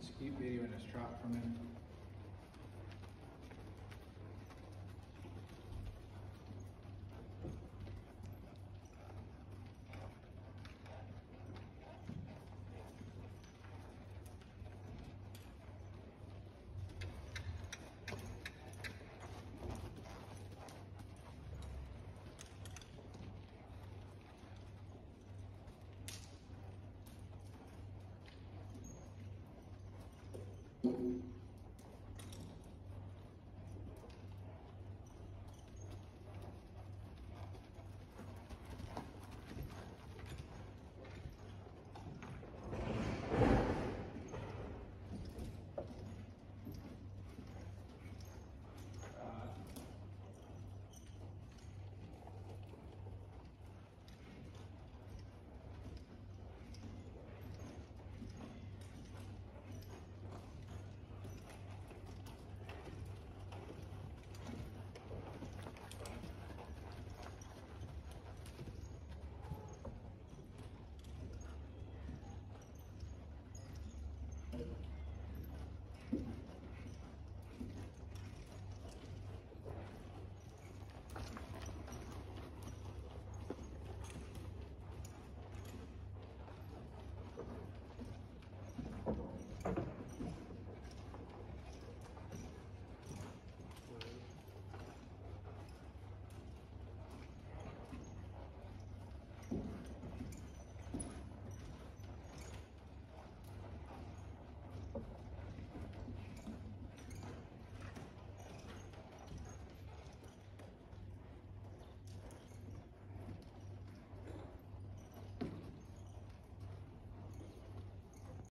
Just keep videoing this trap from him.